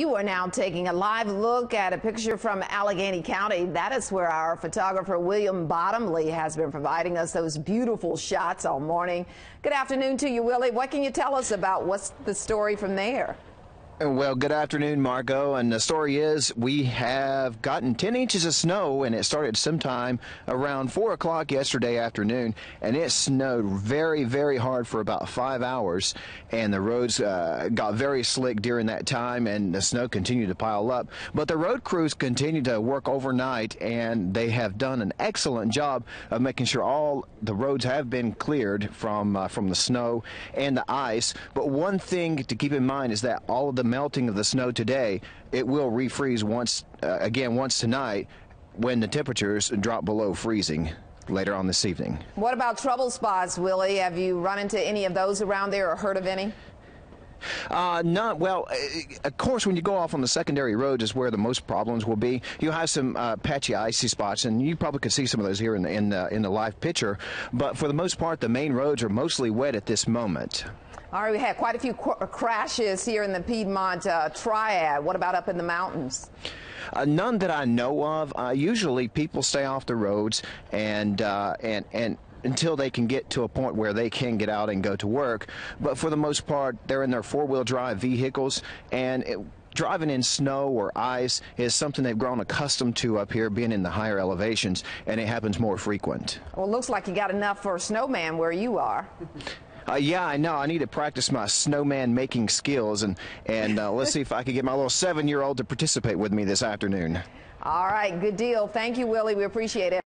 You are now taking a live look at a picture from Alleghany County. That is where our photographer William Bottomley has been providing us those beautiful shots all morning. Good afternoon to you, Willie. What can you tell us about what's the story from there? Well, good afternoon, Margot. And the story is we have gotten 10 inches of snow, and it started sometime around 4 o'clock yesterday afternoon. And it snowed very, very hard for about five hours. And the roads uh, got very slick during that time, and the snow continued to pile up. But the road crews continued to work overnight, and they have done an excellent job of making sure all the roads have been cleared from, uh, from the snow and the ice. But one thing to keep in mind is that all of the melting of the snow today, it will refreeze once uh, again once tonight when the temperatures drop below freezing later on this evening. What about trouble spots, Willie? Have you run into any of those around there or heard of any? Uh, not well. Uh, of course, when you go off on the secondary roads is where the most problems will be. You have some uh, patchy, icy spots, and you probably could see some of those here in the in the in the live picture. But for the most part, the main roads are mostly wet at this moment. All right, we had quite a few crashes here in the Piedmont uh, Triad. What about up in the mountains? Uh, none that I know of. Uh, usually, people stay off the roads and uh, and and until they can get to a point where they can get out and go to work. But for the most part, they're in their four-wheel drive vehicles, and it, driving in snow or ice is something they've grown accustomed to up here, being in the higher elevations, and it happens more frequent. Well, it looks like you got enough for a snowman where you are. Uh, yeah, I know. I need to practice my snowman making skills, and and uh, let's see if I can get my little seven-year-old to participate with me this afternoon. All right, good deal. Thank you, Willie. We appreciate it.